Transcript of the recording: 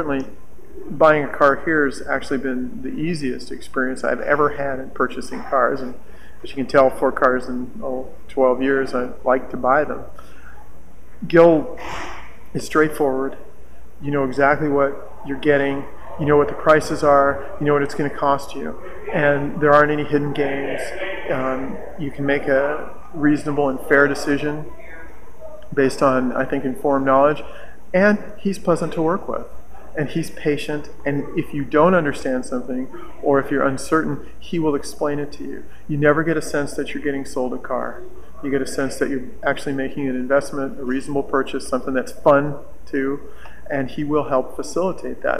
Certainly, buying a car here has actually been the easiest experience I've ever had in purchasing cars. And as you can tell, four cars in oh, 12 years, I like to buy them. Gil is straightforward. You know exactly what you're getting. You know what the prices are. You know what it's going to cost you. And there aren't any hidden games. Um, you can make a reasonable and fair decision based on, I think, informed knowledge. And he's pleasant to work with. And he's patient. And if you don't understand something or if you're uncertain, he will explain it to you. You never get a sense that you're getting sold a car. You get a sense that you're actually making an investment, a reasonable purchase, something that's fun too, and he will help facilitate that.